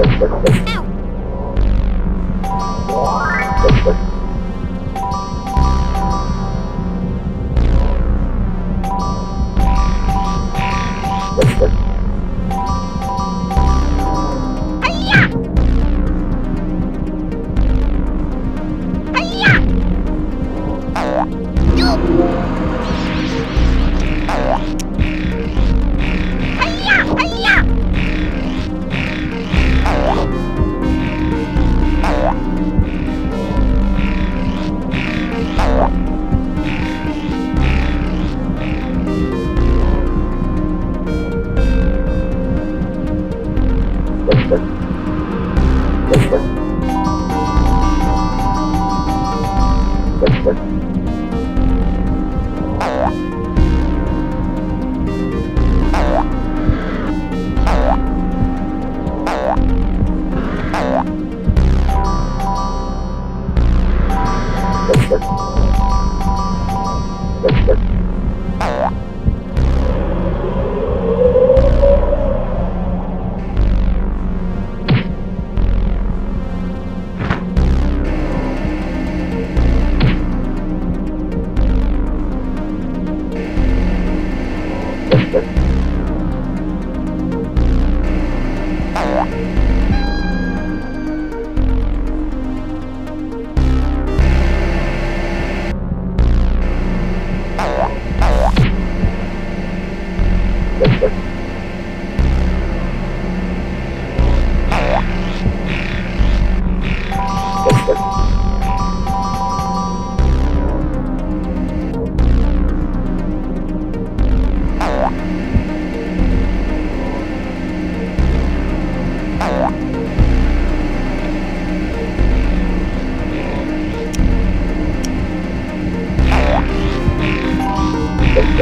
Ow!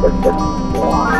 Wow.